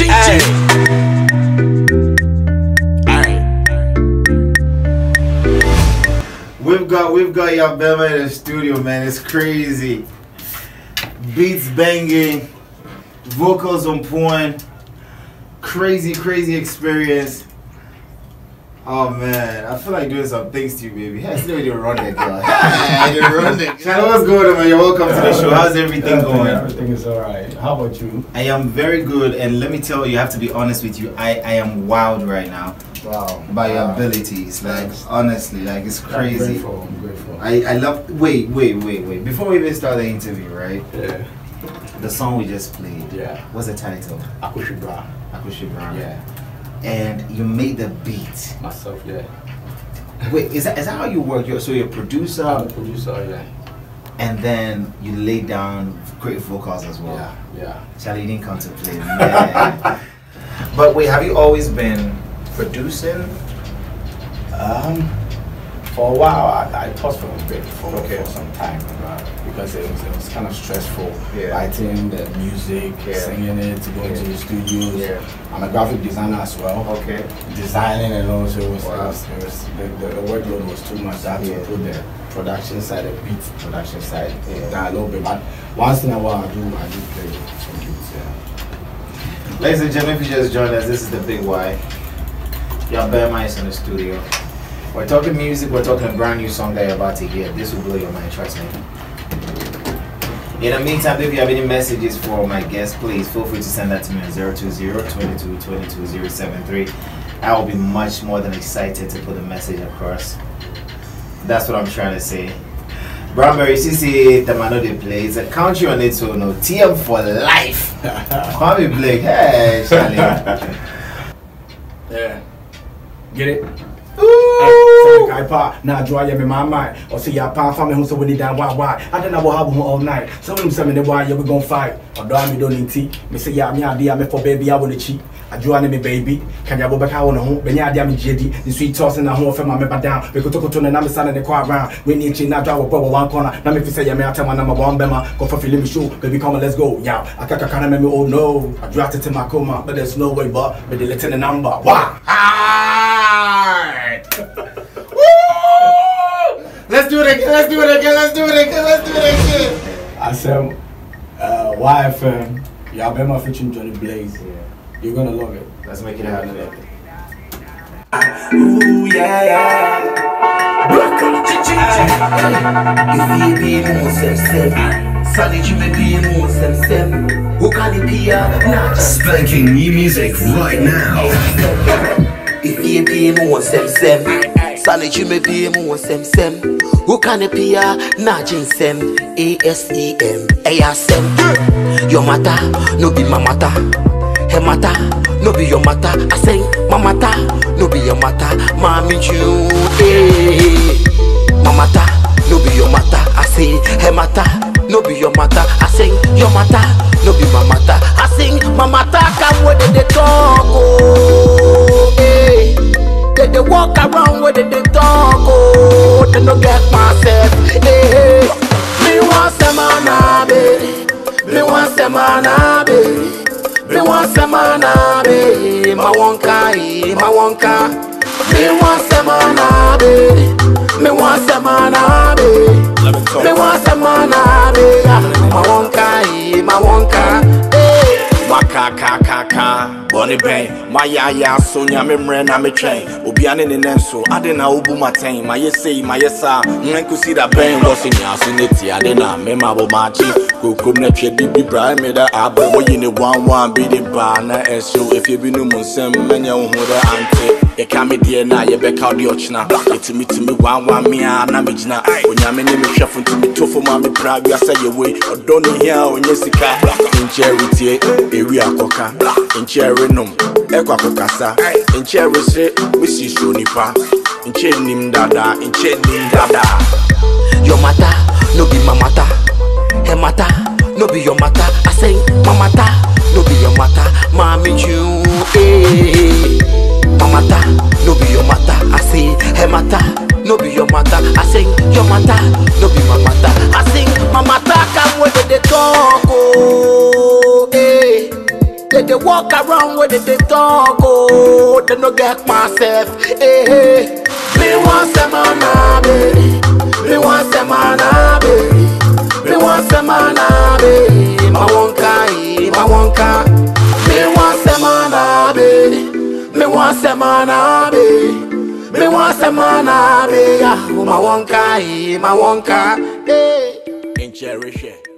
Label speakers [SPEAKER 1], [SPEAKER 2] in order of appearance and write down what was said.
[SPEAKER 1] Ching ching.
[SPEAKER 2] We've got we've got Yaw Berma in the studio, man. It's crazy. Beats banging, vocals on point, crazy, crazy experience. Oh man, I feel like doing some things to you, baby. Hey, still you run that girl.
[SPEAKER 3] I did run it.
[SPEAKER 2] China, what's going on, man? You're welcome to the show. How's everything going?
[SPEAKER 4] Everything is alright. How about you?
[SPEAKER 2] I am very good, and let me tell you, I have to be honest with you. I, I am wowed right now
[SPEAKER 4] Wow.
[SPEAKER 2] by your
[SPEAKER 4] Wow.
[SPEAKER 2] abilities. Like
[SPEAKER 4] Thanks.
[SPEAKER 2] honestly, like it's
[SPEAKER 4] I'm
[SPEAKER 2] crazy.
[SPEAKER 4] grateful. I'm grateful.
[SPEAKER 2] I, I love wait wait wait wait before we even start the interview right
[SPEAKER 4] yeah.
[SPEAKER 2] the song we just played
[SPEAKER 4] Yeah.
[SPEAKER 2] what's the title
[SPEAKER 4] Akushibra.
[SPEAKER 2] Akushi Brown
[SPEAKER 4] Yeah.
[SPEAKER 2] And you made the beat
[SPEAKER 4] Myself. Yeah.
[SPEAKER 2] wait is that is that how you work you're, so you're a
[SPEAKER 4] I'm
[SPEAKER 2] producer
[SPEAKER 4] a producer. Yeah.
[SPEAKER 2] and then you lay down great vocals as well
[SPEAKER 4] Yeah. Yeah.
[SPEAKER 2] Charlie you didn't come to play man but wait have you always been producing
[SPEAKER 4] Um. For a while, I, I for a bit for,
[SPEAKER 2] Okay.
[SPEAKER 4] for some time uh, because it was, it was kind of stressful.
[SPEAKER 2] Yeah.
[SPEAKER 4] Writing the music,
[SPEAKER 2] Yeah.
[SPEAKER 4] singing it, to go into the studios.
[SPEAKER 2] Yeah.
[SPEAKER 4] I'm a graphic designer as well.
[SPEAKER 2] okay
[SPEAKER 4] designing and also it was,
[SPEAKER 2] Wow.
[SPEAKER 4] it was, it was the, the, the workload was too much. I had
[SPEAKER 2] Yeah.
[SPEAKER 4] to put the production side, the beat production side
[SPEAKER 2] Yeah.
[SPEAKER 4] down a little bit. But once in a while, I do I do play some beats. Yeah.
[SPEAKER 2] Ladies and gentlemen, if you just joined us, this is the Big Y. Yaw Berma's in the studio. We're talking music, we're talking a brand new song that you're about to hear. This will blow your mind, trust me. In the meantime, if you have any messages for my guests, please feel free to send that to me at 020 22 22 073. I will be much more than excited to put the message across. That's what I'm trying to say. Brownberry CC Tamano they play. It's a country on its own. No TM for life. Kwame Blake. Hey, Charlie.
[SPEAKER 4] Yeah. Get it?
[SPEAKER 2] Ooh.
[SPEAKER 4] Pa na draw ya me my mind. Oh, or say ya pa fa me who so we down why why? I don't know what happen all night. Some of them say me why you we gon fight. Or do I don't need me say ya me ade me for baby I want to cheat. I draw me baby. Can ya go back? I want to home be nya ade me jedi the sweet toss na ho fa ma me down. We go to to na me sana ne kwa round. We need chi na draw bro one corner. Na me fi say ya me atama na ma one bema go for feeling me show baby come let's go. I can kind of oh no. It in my coma but there's no way but me the letting the number. Wow
[SPEAKER 2] Let's do it again. Let's do it again. Let's do it again. Let's do it again.
[SPEAKER 4] I said, uh, YFM, Yaw Berma featuring Johnny Blaze. Yeah. You're gonna love it.
[SPEAKER 2] Let's make it happen.
[SPEAKER 4] Ooh, yeah, yeah.
[SPEAKER 5] If you be more sem sem, Sunny you may be more sem sem. Who can it be? Nah, just
[SPEAKER 1] Spanking new music right now.
[SPEAKER 5] If you be more sem sem, Sunny you may be more sem sem. Who can it be? Nah, sem. A S E M A S M. Your matter, no be my matter. Her matter, no be your matter. I say, my matter, no be your matter. Mommy, you, eh. My around where they, talk, oh, they no get myself, eh. Me want some baby. Me want some baby. Me want some baby. My wonka, eh, my wonka. Me want some baby. Me want some baby. Me want some baby. My wonka, eh, my wonka. Eh.
[SPEAKER 1] Wakakakaka, Bonnie Bang, my yaya, Sonia, Memre, na me train, Obiane ne Nenso, Adena Ubu Matain, my yesi, my yesa, Nanku see that bang was in Yasinity, Adena, Memabo Machi, Kukum Netri, Bibi Brian, made that abu, we in the one one be the banner, and so if you be no Munsem, Menya, who the auntie. You can't be dear now, you back out the ochna. It's me to me one one me and I'm na. When you me name chef to me to for mommy proud, you say your way. Or don't you hear when you see car in charity, area coca, in cherry num, equa cocasa, in cherry say, we see so nipa, chain nim dada, chain nim dada.
[SPEAKER 5] Your matter, no be my matter. Her matter, no be your matter. I say my matter, no be your matter. Mommy, you, sing my where they, they talk, oh, eh. They, walk around no get myself. Hey, hey. Me want some baby. Me want some baby. Me want some baby. One kai, my one kai. Eh, me want some baby. Me want some baby. Me want some baby. My one kai, my one kai. Hey.
[SPEAKER 1] In cherish it.